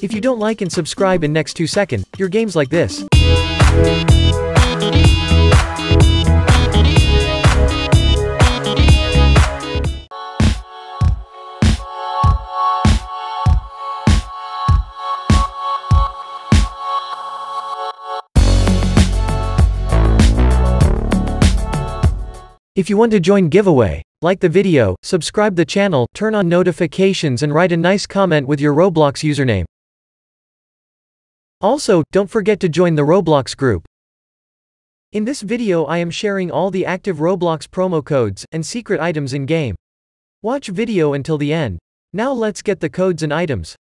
If you don't like and subscribe in next 2 second, your games like this. If you want to join giveaway, like the video, subscribe the channel, turn on notifications and write a nice comment with your Roblox username. Also, don't forget to join the Roblox group. In this video I am sharing all the active Roblox promo codes and secret items in game. Watch video until the end. Now let's get the codes and items.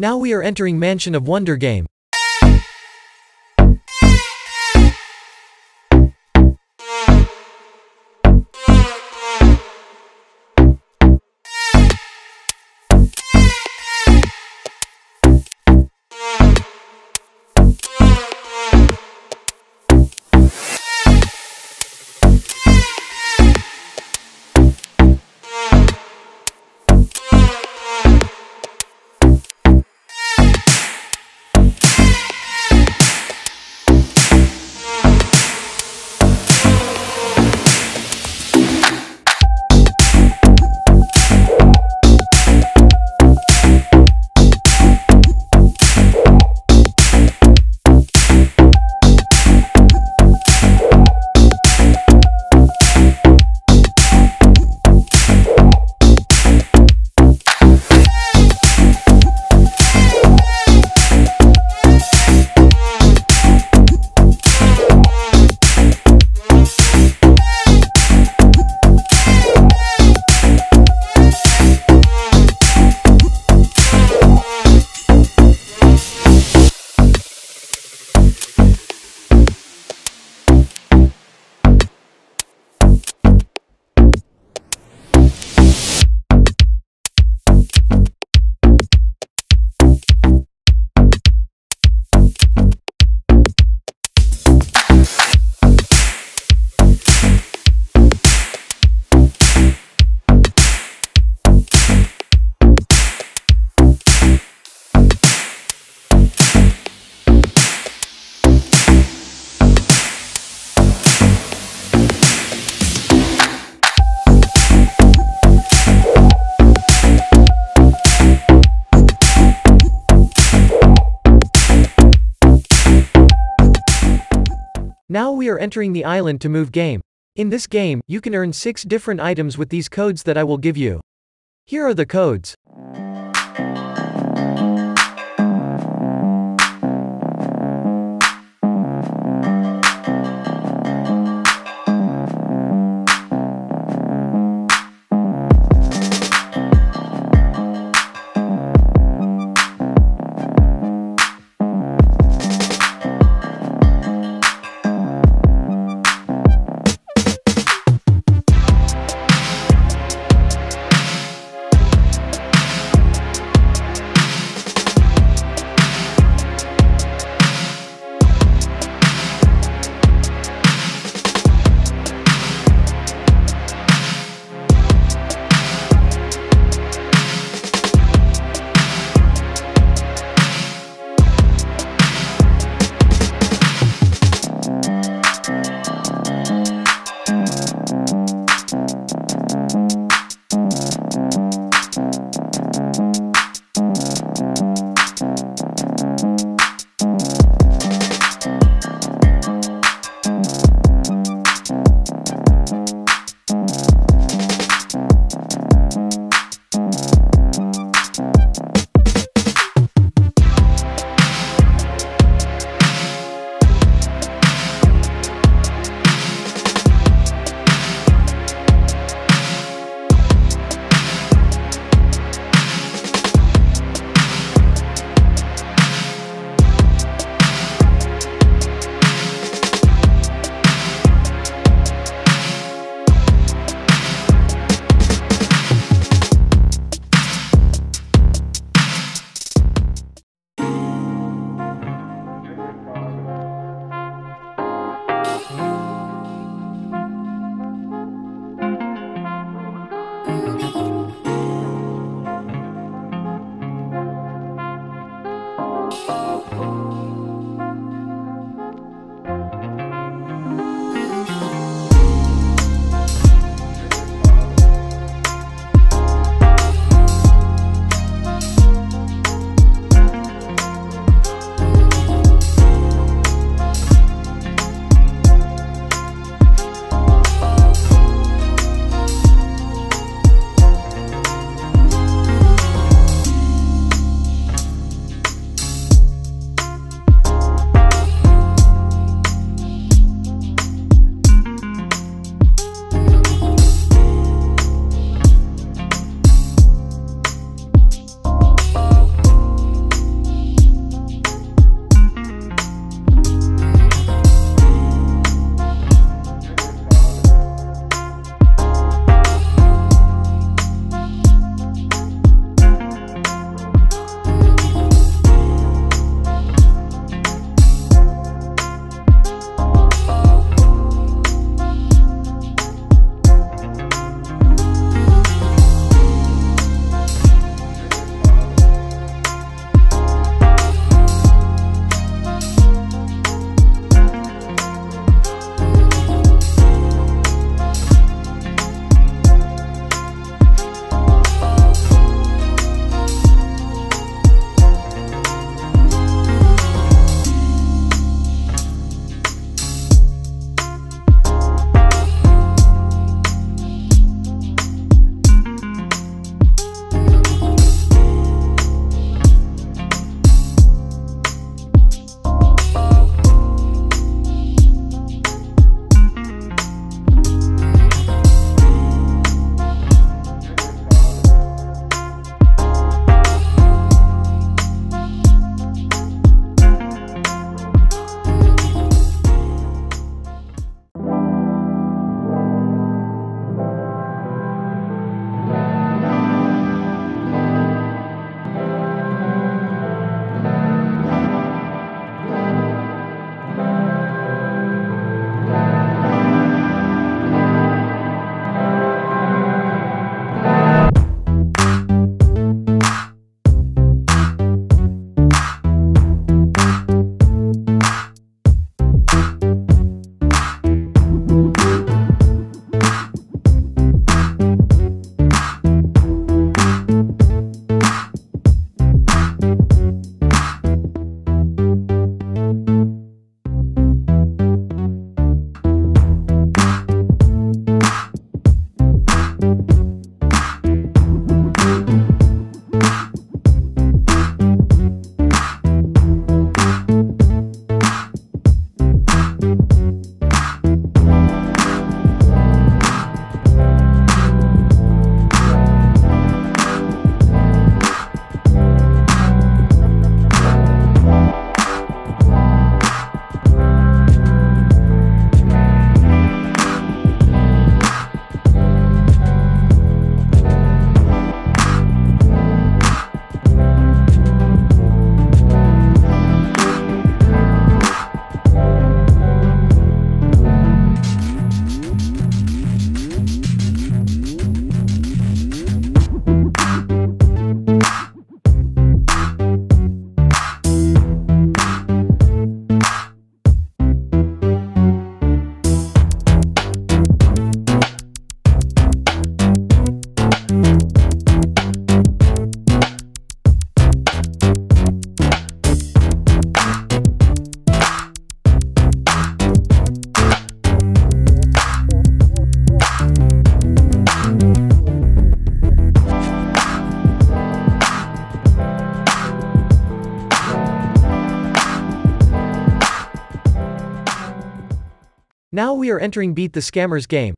Now we are entering Mansion of Wonder game. Are entering the Island of Move game. In this game, you can earn 6 different items with these codes that I will give you. Here are the codes. Now we are entering Beat the Scammers game.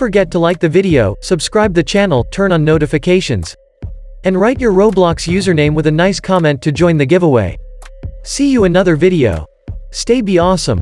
Forget to like the video, subscribe the channel, turn on notifications. And write your Roblox username with a nice comment to join the giveaway. See you another video. Stay be awesome.